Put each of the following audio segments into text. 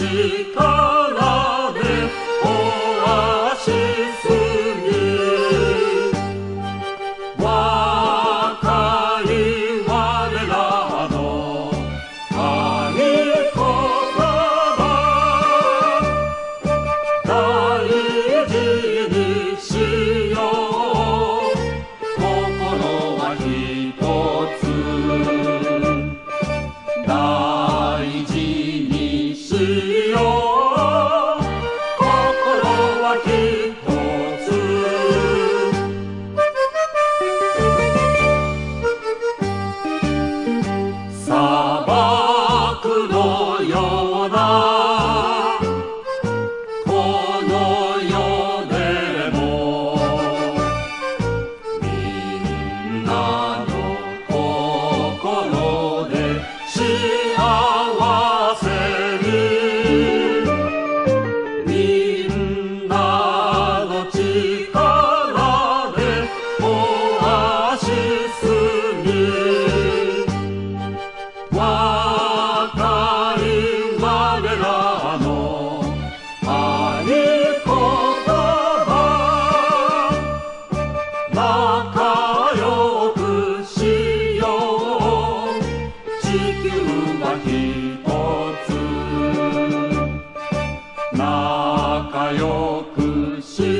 musica see.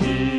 aqui.